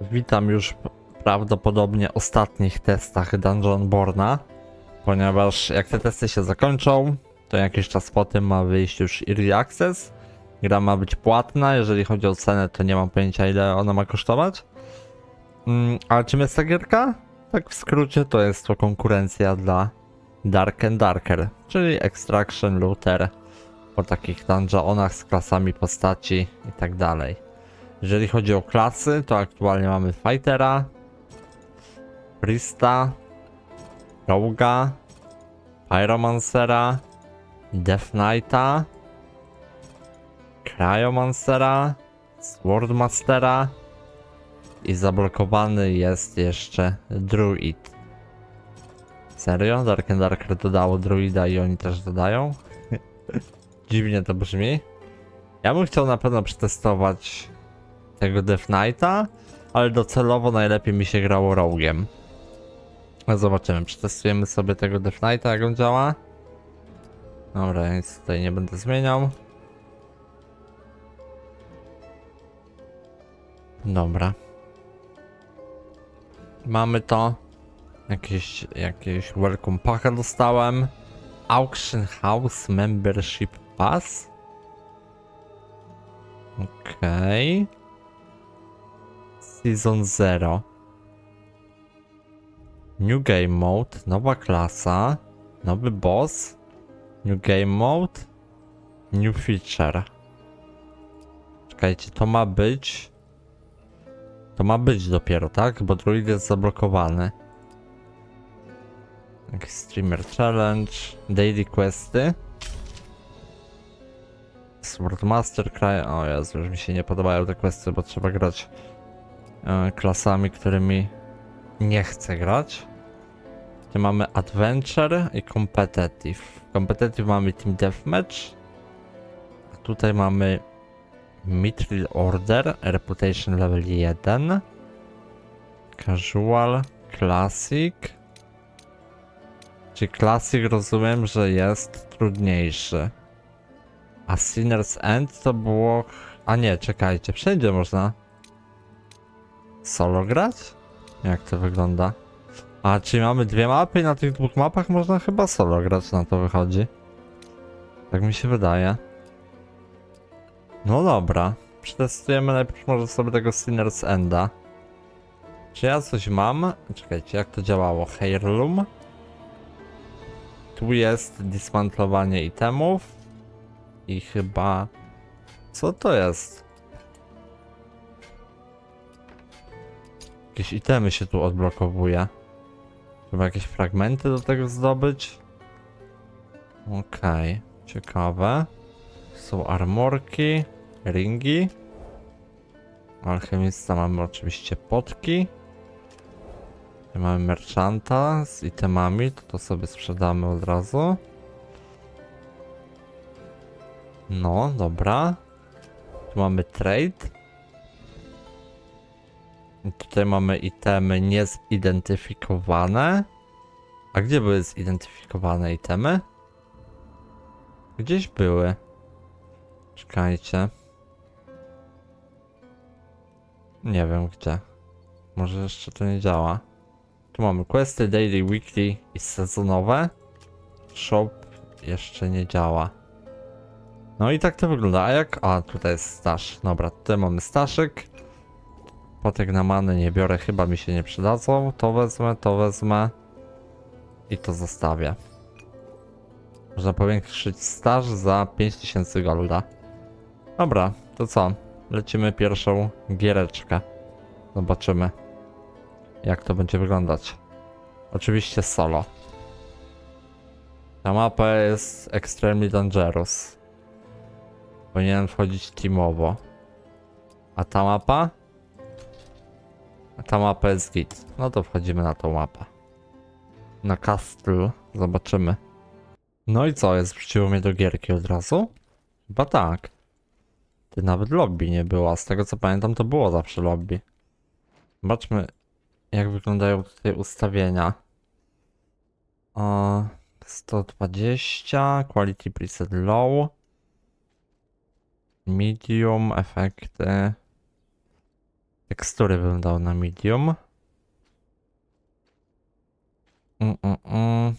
Witam już prawdopodobnie ostatnich testach Dungeonborna, ponieważ jak te testy się zakończą, to jakiś czas po tym ma wyjść już Early Access. Gra ma być płatna, jeżeli chodzi o cenę, to nie mam pojęcia ile ona ma kosztować. Mm, ale czym jest ta gierka? Tak w skrócie to jest to konkurencja dla Dark and Darker, czyli Extraction, Looter, po takich dungeonach z klasami postaci i tak dalej. Jeżeli chodzi o klasy, to aktualnie mamy Fightera, Priesta, Roga, Pyromancera, Death Knighta, Cryomancera, Swordmastera i zablokowany jest jeszcze Druid. Serio? Dark and Darker dodało Druida i oni też dodają? Dziwnie to brzmi. Ja bym chciał na pewno przetestować tego Death Knighta, ale docelowo najlepiej mi się grało Rogue'em. No Zobaczymy, przetestujemy sobie tego Death Knighta, jak on działa. Dobra, nic tutaj nie będę zmieniał. Dobra. Mamy to. Jakieś, jakieś welcome packa dostałem. Auction House Membership Pass. Okej. Okay. Season 0. New Game Mode, nowa klasa, nowy boss, New Game Mode, New Feature. Czekajcie, to ma być... To ma być dopiero, tak? Bo druid jest zablokowany. Streamer Challenge, Daily Questy. Swordmaster Cry... O Jezu, już mi się nie podobają te questy, bo trzeba grać klasami, którymi nie chcę grać. Tu mamy Adventure i Competitive. Competitive mamy Team Deathmatch. A tutaj mamy Mithril Order, Reputation level 1. Casual, Classic. Czyli Classic rozumiem, że jest trudniejszy. A Sinner's End to było... A nie, czekajcie, wszędzie można solo grać? Jak to wygląda? A, czyli mamy dwie mapy na tych dwóch mapach można chyba solo grać, na to wychodzi. Tak mi się wydaje. No dobra. Przetestujemy najpierw może sobie tego Sinner's Enda. Czy ja coś mam? Czekajcie, jak to działało? Heirloom. Tu jest dismantlowanie itemów. I chyba... Co to jest? Jakieś itemy się tu odblokowuje. Trzeba jakieś fragmenty do tego zdobyć. Okej, okay. ciekawe. Są armorki, ringi. Alchemista mamy oczywiście potki. Mamy merchanta z itemami, to, to sobie sprzedamy od razu. No, dobra. Tu mamy trade. Tutaj mamy itemy niezidentyfikowane. A gdzie były zidentyfikowane itemy? Gdzieś były. Czekajcie. Nie wiem gdzie. Może jeszcze to nie działa. Tu mamy questy daily, weekly i sezonowe. Shop jeszcze nie działa. No i tak to wygląda. A jak... A, tutaj jest stash. Dobra, tutaj mamy staszyk. Potek na many nie biorę, chyba mi się nie przydadzą. To wezmę, to wezmę. I to zostawię. Można powiększyć staż za 5000 golda. Dobra, to co? Lecimy pierwszą giereczkę. Zobaczymy, jak to będzie wyglądać. Oczywiście solo. Ta mapa jest extremely dangerous. Powinienem wchodzić teamowo. A ta mapa? Ta mapa jest git. No to wchodzimy na tą mapę. Na Castle. Zobaczymy. No i co, jest wrzuciło mnie do gierki od razu? Chyba tak. Ty nawet lobby nie było, a z tego co pamiętam to było zawsze lobby. Zobaczmy jak wyglądają tutaj ustawienia. O, 120, quality preset low. Medium, efekty. Tekstury bym dał na medium. Mm, mm, mm.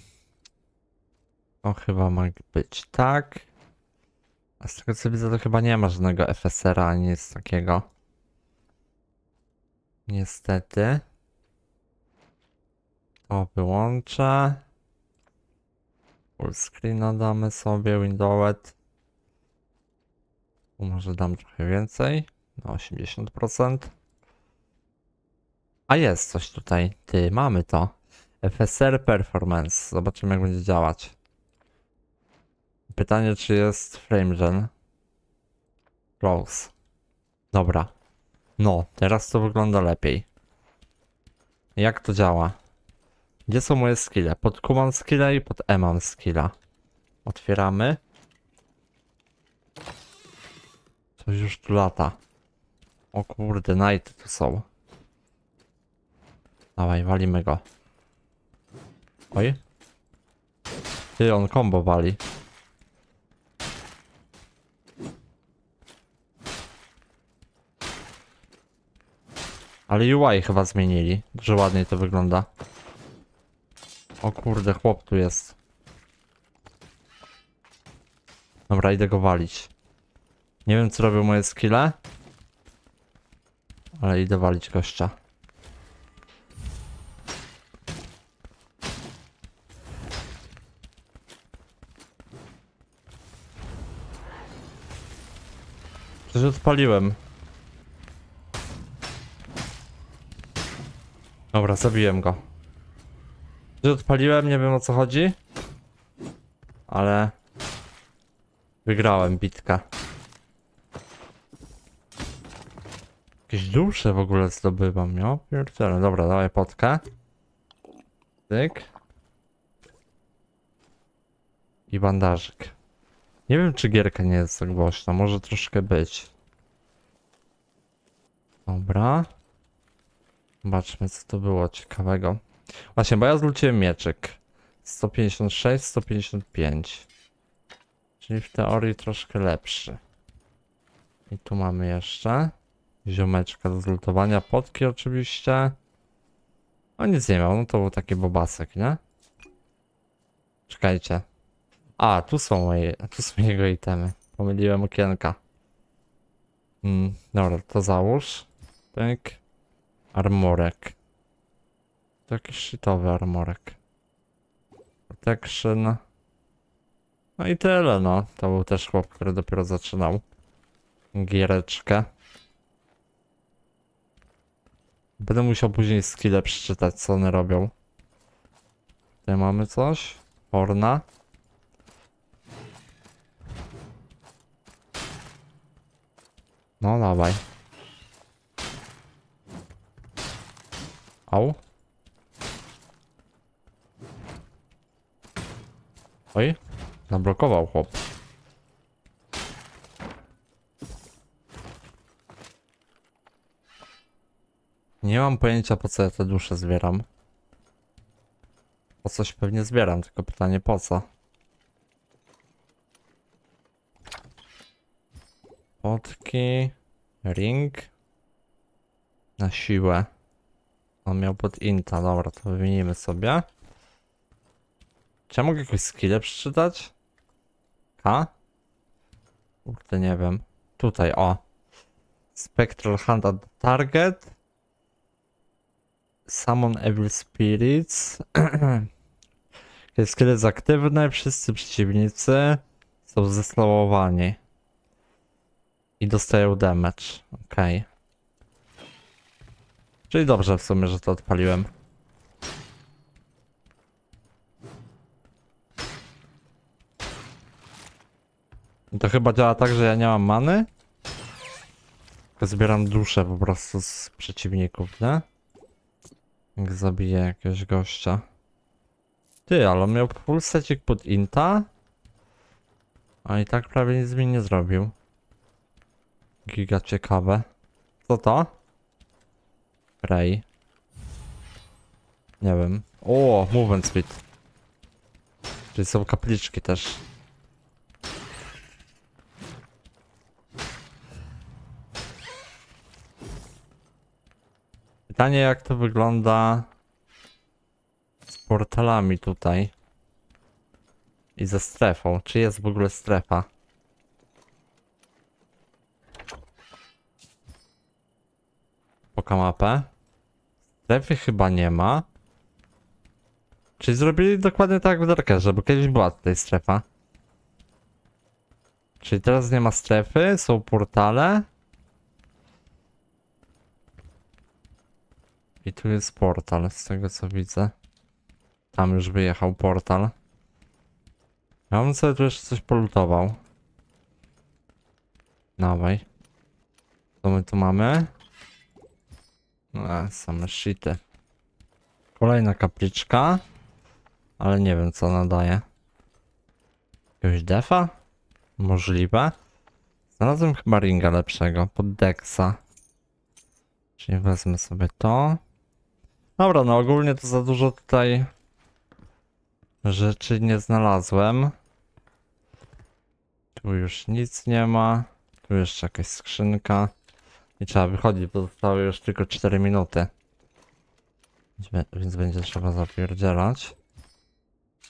To chyba ma być tak. A z tego co widzę, to chyba nie ma żadnego FSR-a ani nic takiego. Niestety. To wyłączę. Full screena damy sobie, Windowet. Tu może dam trochę więcej, na 80%. A jest coś tutaj, ty, mamy to. FSR Performance, zobaczymy jak będzie działać. Pytanie, czy jest FrameGen. Close. Dobra. No, teraz to wygląda lepiej. Jak to działa? Gdzie są moje skille? Pod Q mam skilla i pod E mam skilla. Otwieramy. Coś już tu lata. O kurde, night tu są. Dawaj, walimy go. Oj. Ty, on combo wali. Ale UI chyba zmienili, że ładniej to wygląda. O kurde, chłop tu jest. Dobra, idę go walić. Nie wiem co robią moje skille. Ale idę walić gościa. Coś odpaliłem. Dobra, zabiłem go. Coś odpaliłem, nie wiem o co chodzi. Ale... Wygrałem bitkę. Jakieś dusze w ogóle zdobywam, ja pierdzielę. Dobra, dawaj potkę. Tyk. I bandażyk. Nie wiem, czy gierka nie jest tak głośna, może troszkę być. Dobra. Zobaczmy, co to było ciekawego. Właśnie, bo ja zwróciłem mieczyk. 156, 155. Czyli w teorii troszkę lepszy. I tu mamy jeszcze ziomeczka do zlutowania. Potki oczywiście. O nic nie miał, no to był taki bobasek, nie? Czekajcie. A, tu są moje, tu są jego itemy. Pomyliłem okienka. Mm, dobra, to załóż. Tak. Armorek. To jakiś shitowy armorek. Protection. No i tyle, no. To był też chłop, który dopiero zaczynał. Giereczkę. Będę musiał później skille przeczytać, co one robią. Tutaj mamy coś. Horna. No dawaj. Au. Oj, zablokował chłop. Nie mam pojęcia po co ja te dusze zbieram. Po coś pewnie zbieram, tylko pytanie po co. Potki, ring. Na siłę. On miał pod inta, dobra, to wymienimy sobie. Czy ja mogę jakieś skille przeczytać? K? Kurde, nie wiem. Tutaj, o. Spectral Hunt at Target. Summon Evil Spirits. Kiedy skill jest aktywny, wszyscy przeciwnicy są zeslowowani. I dostają damage. Okej. Okay. Czyli dobrze w sumie, że to odpaliłem. I to chyba działa tak, że ja nie mam many. Zbieram duszę po prostu z przeciwników, nie? Jak zabiję jakiegoś gościa. Ty, ale on miał full secik pod inta. A i tak prawie nic mi nie zrobił. Giga ciekawe. Co to? Ray. Nie wiem. O, movement speed. Czyli są kapliczki też. Pytanie jak to wygląda z portalami tutaj. I ze strefą. Czy jest w ogóle strefa? Poka mapę. Strefy chyba nie ma. Czyli zrobili dokładnie tak jak w Darkerze, bo kiedyś była tutaj strefa. Czyli teraz nie ma strefy, są portale. I tu jest portal, z tego co widzę. Tam już wyjechał portal. Ja bym sobie tu jeszcze coś polutował. Dawaj. Co my tu mamy? No, same shity. Kolejna kapliczka. Ale nie wiem co ona daje. Jakiegoś defa? Możliwe. Znalazłem chyba ringa lepszego, pod Dexa. Czyli wezmę sobie to. Dobra, no ogólnie to za dużo tutaj rzeczy nie znalazłem. Tu już nic nie ma. Tu jeszcze jakaś skrzynka. I trzeba wychodzić, bo zostały już tylko 4 minuty. Więc będzie trzeba zapierdzielać.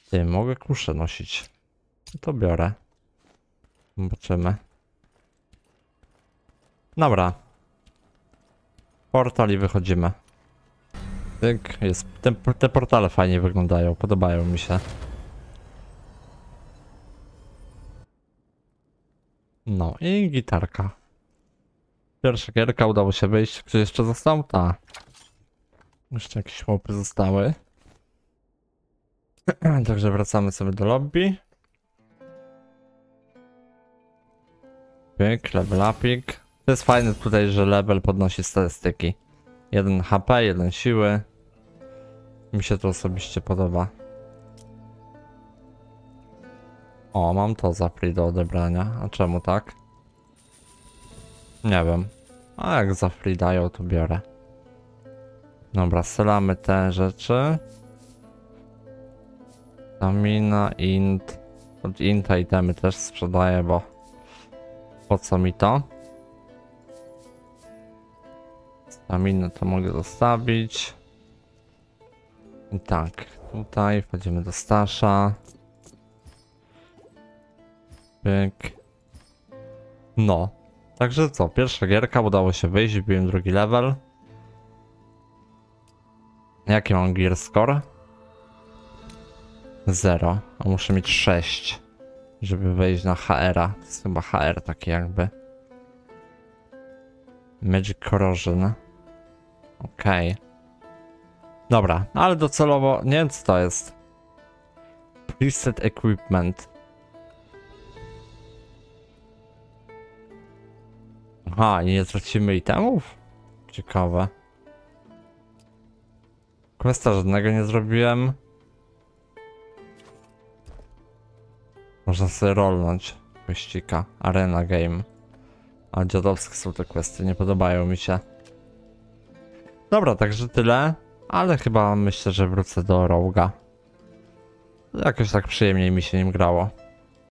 Ty, mogę kuszę nosić. No To biorę. Zobaczymy. Dobra. Portal i wychodzimy. Tyk, jest. Te, te portale fajnie wyglądają, podobają mi się. No i gitarka. Pierwsza gierka udało się wyjść. Ktoś jeszcze został? Ta. Jeszcze jakieś chłopy zostały. Także wracamy sobie do lobby. Pyk, level upik. To jest fajne tutaj, że level podnosi statystyki. Jeden HP, jeden siły. Mi się to osobiście podoba. O, mam to za free do odebrania. A czemu tak? Nie wiem. A jak za free dają, to biorę. Dobra, selamy te rzeczy. Stamina, int. Od inta itemy też sprzedaję, bo po co mi to? Staminę to mogę zostawić. I tak, tutaj wchodzimy do Stasza. Pyk. No. Także co, pierwsza gierka, udało się wyjść, wbiłem drugi level. Jaki mam gear score? 0, a muszę mieć 6, żeby wejść na HR-a. To jest chyba HR taki jakby. Magic Corrosion. Okej. Dobra, ale docelowo, nie wiem co to jest. Preset Equipment. Aha, nie tracimy itemów? Ciekawe. Questa żadnego nie zrobiłem. Można sobie rolnąć. Kwestika. Arena Game. A dziadowskie są te questy, nie podobają mi się. Dobra, także tyle. Ale chyba myślę, że wrócę do Roga. Jakoś tak przyjemniej mi się nim grało.